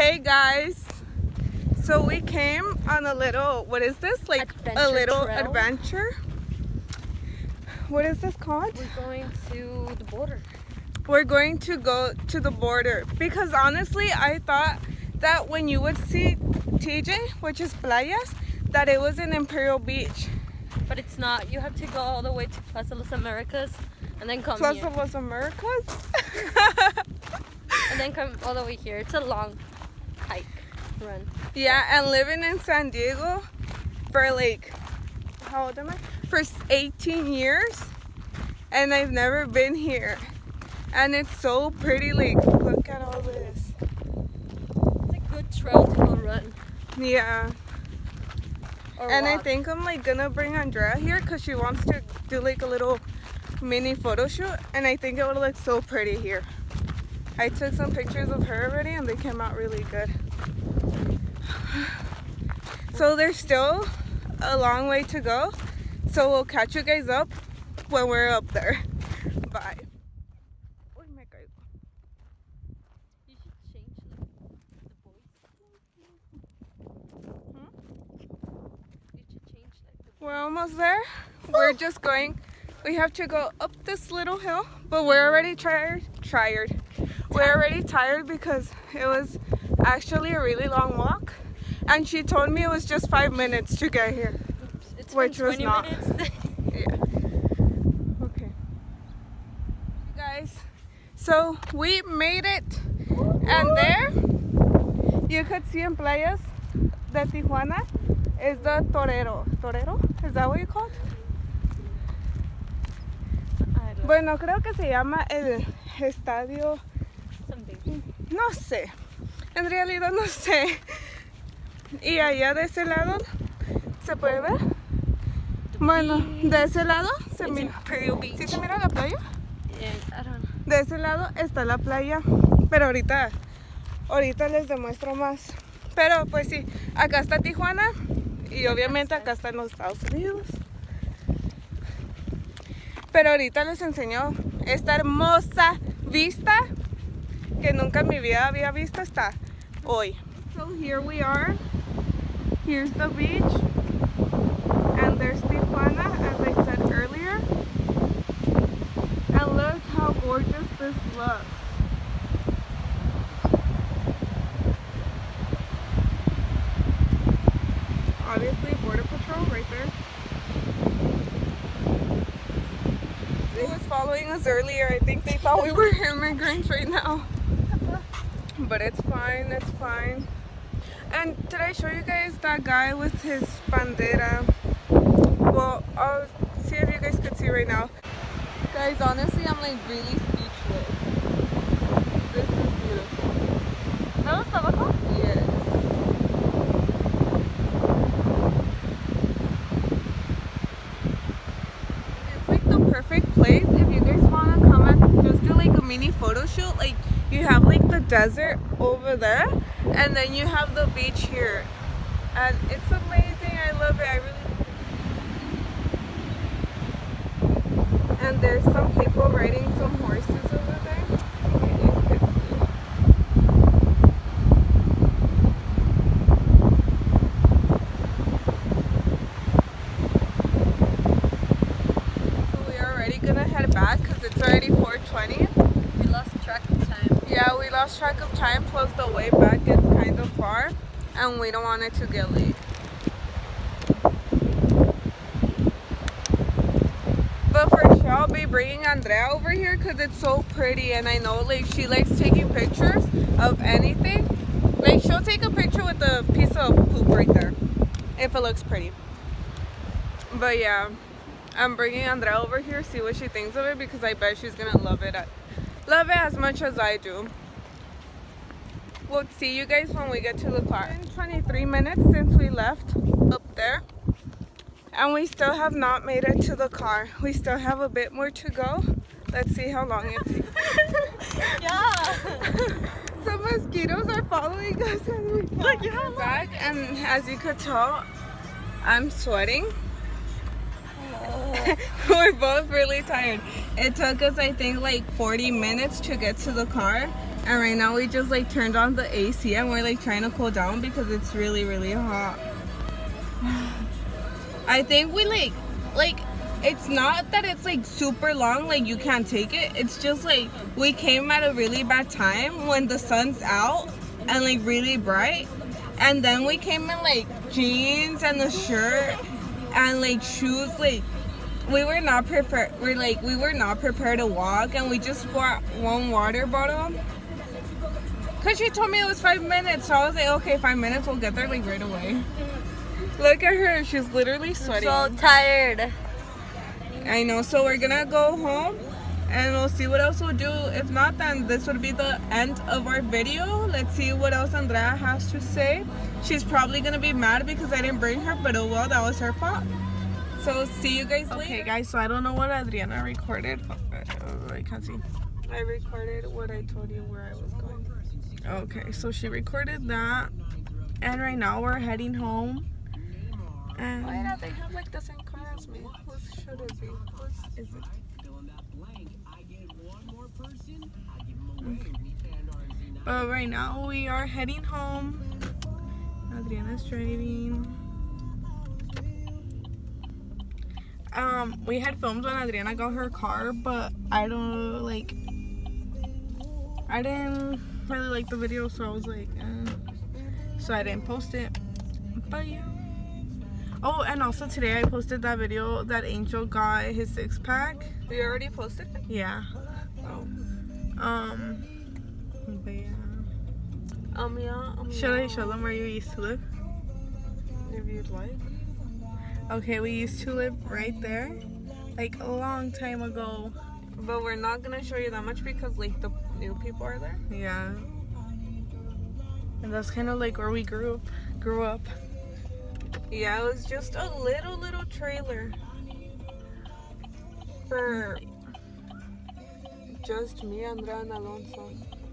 Hey guys. So we came on a little, what is this? Like Adventure a little trail. adventure. What is this called? We're going to the border. We're going to go to the border because honestly, I thought that when you would see TJ, which is playas, that it was in Imperial Beach. But it's not. You have to go all the way to Plaza Las Americas and then come Plaza here. Los Americas. And then come all the way here. It's a long hike run. yeah, and living in San Diego for like, how old am I? For 18 years, and I've never been here. And it's so pretty. Like, look at all this. It's a good trail to go run. Yeah. Or And I think I'm like gonna bring Andrea here because she wants to do like a little mini photo shoot and I think it would look so pretty here. I took some pictures of her already and they came out really good. So there's still a long way to go. So we'll catch you guys up when we're up there. Bye. Uy, me caigo. You should change like, the voice. Hmm? You should change like the We're almost there. We're just going. We have to go up this little hill, but we're already tired. Tired. We're already tired because it was actually a really long walk, and she told me it was just five minutes to get here. It's Which was 20 not. minutes. Yeah. Okay. You guys, so we made it, and there you could see in playas de Tijuana is the Torero. Torero? Is that what you call it? Bueno, creo que se llama el estadio. No sé, en realidad no sé. Y allá de ese lado, ¿se puede ver? Bueno, de ese lado se It's mira. ¿Sí se mira la playa? Yeah, I don't know. De ese lado está la playa, pero ahorita, ahorita les demuestro más. Pero pues sí, acá está Tijuana y obviamente acá están los Estados Unidos. Pero ahorita les enseño esta hermosa vista que nunca en mi vida había visto hasta hoy. So here we are. Here's the beach. And there's Tijuana, as I said earlier. And look how gorgeous this looks. Obviously, Border Patrol right there. They was following us earlier. I think they thought we were immigrants right now. But it's fine, it's fine. And did I show you guys that guy with his bandera? Well, I'll see if you guys could see right now. Guys, honestly, I'm like really speechless. This is beautiful. ¿Vamos para abajo? Yes. It's like the perfect place if you guys want to come and just do like a mini photo shoot. Like you have like desert over there, and then you have the beach here, and it's amazing. I love it. I really. And there's some people riding some horses over there. If you could see. So we are already gonna head back because it's already 4:20. We lost track of time. Yeah, we lost track of time. Plus the way back is kind of far, and we don't want it to get late. But for sure, I'll be bringing Andrea over here because it's so pretty, and I know like she likes taking pictures of anything. Like she'll take a picture with a piece of poop right there if it looks pretty. But yeah, I'm bringing Andrea over here, see what she thinks of it because I bet she's gonna love it. Love it as much as I do. We'll see you guys when we get to the car. It's been 23 minutes since we left up there. And we still have not made it to the car. We still have a bit more to go. Let's see how long it takes. Yeah. Some mosquitoes are following us as we you have back. And as you could tell, I'm sweating. Oh. We're both really tired. It took us, I think, like 40 minutes to get to the car. And right now we just like turned on the AC and we're like trying to cool down because it's really really hot. I think we like like it's not that it's like super long like you can't take it. It's just like we came at a really bad time when the sun's out and like really bright. And then we came in like jeans and the shirt and like shoes like we were not prepared we're like we were not prepared to walk and we just bought one water bottle because she told me it was five minutes so i was like okay five minutes we'll get there like right away look at her she's literally sweating So tired. i know so we're gonna go home and we'll see what else we'll do if not then this would be the end of our video let's see what else andrea has to say she's probably gonna be mad because i didn't bring her but oh well that was her fault so see you guys later. Okay guys, so I don't know what Adriana recorded. Uh, I can't see. I recorded what I told you where I was going. Okay, so she recorded that. And right now we're heading home. And Why do they have like the same car as me? Whose should it be? Whose is it? But right now we are heading home. Adriana's driving. um we had filmed when Adriana got her car but I don't like I didn't really like the video so I was like eh. so I didn't post it. But yeah. Oh and also today I posted that video that Angel got his six pack. We already posted it? Yeah. Oh. Um but yeah. Um yeah um, should I show them where you used to live? If you'd like. Okay, we used to live right there, like a long time ago. But we're not gonna show you that much because like the new people are there. Yeah. And that's kind of like where we grew up. Grew up. Yeah, it was just a little little trailer for just me, Andrea, and Alonso.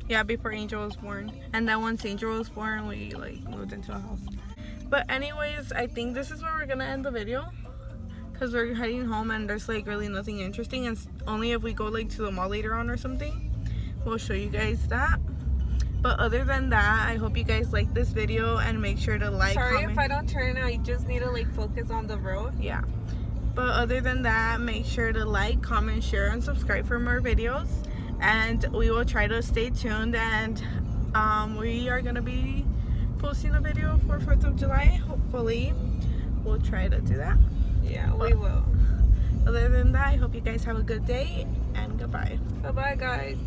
Yeah, before Angel was born. And then once Angel was born, we like moved into a house but anyways i think this is where we're gonna end the video because we're heading home and there's like really nothing interesting and only if we go like to the mall later on or something we'll show you guys that but other than that i hope you guys like this video and make sure to like sorry comment. if i don't turn i just need to like focus on the road yeah but other than that make sure to like comment share and subscribe for more videos and we will try to stay tuned and um, we are gonna be posting a video for 4th of July. Hopefully, we'll try to do that. Yeah, we but will. Other than that, I hope you guys have a good day and goodbye. Bye-bye, guys.